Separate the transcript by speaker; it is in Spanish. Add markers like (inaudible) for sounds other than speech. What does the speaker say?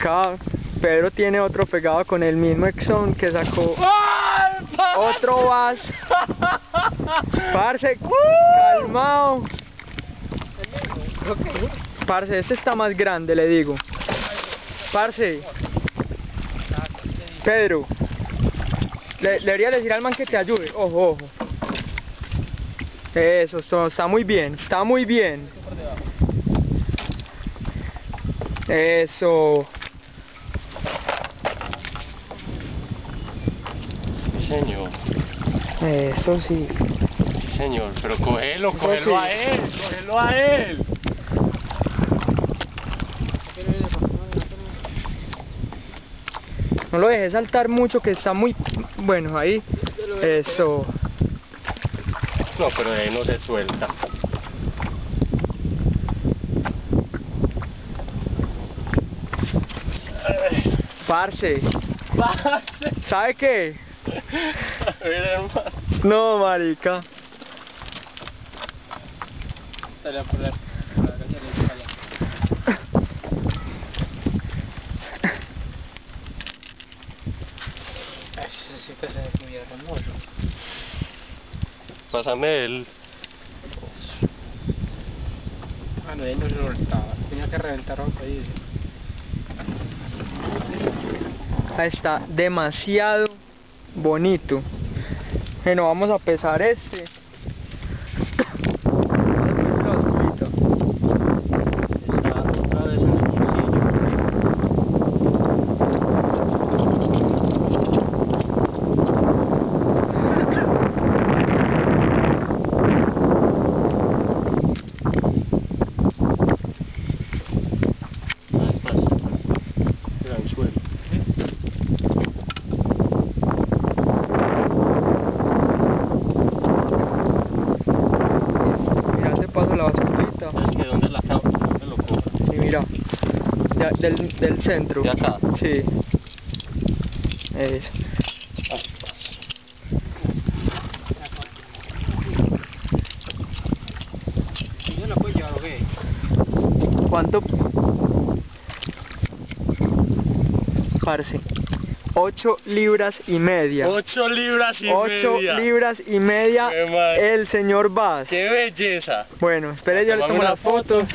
Speaker 1: Acá Pedro tiene otro pegado con el mismo Exxon que sacó
Speaker 2: ¡Ay, pa-
Speaker 1: otro vas. (laughs) Parce, calmao. Parce, este está más grande, le digo. Parce, Pedro, le, le debería decir al man que te ayude. Ojo, ojo. Eso, eso, está muy bien, está muy bien. Eso.
Speaker 2: Señor,
Speaker 1: Eso sí.
Speaker 2: señor, pero cógelo, cógelo
Speaker 1: sí.
Speaker 2: a él, cógelo a él.
Speaker 1: No lo dejes saltar mucho que está muy bueno ahí. Eso.
Speaker 2: No, pero de ahí no se suelta.
Speaker 1: Parce,
Speaker 2: Parce.
Speaker 1: ¿sabe qué?
Speaker 2: A ver, hermano.
Speaker 1: No, marica.
Speaker 3: Dale a poner.
Speaker 2: Pásame el.
Speaker 3: Ah, no, él no se lo reventaba. Tenía que reventar otro ahí.
Speaker 1: Ah, Está demasiado bonito. Bueno, vamos a pesar este. Vamos a pesar oscurito.
Speaker 2: Está otra vez en el bolsillo. Más fácil. El anzuelo.
Speaker 1: Mira, te paso la basurita.
Speaker 2: Es que ¿dónde la cabo? ¿Dónde lo cojo?
Speaker 1: Sí, mira. De- del, del centro.
Speaker 2: ¿De acá?
Speaker 1: Sí. Eso.
Speaker 3: Y yo puedo llevar, ¿qué?
Speaker 1: ¿Cuánto? Parce. 8 libras y media.
Speaker 2: Ocho libras y
Speaker 1: 8
Speaker 2: media.
Speaker 1: libras y media el señor Vaz.
Speaker 2: ¡Qué belleza!
Speaker 1: Bueno, espere, yo le tomo la
Speaker 2: foto.
Speaker 1: foto.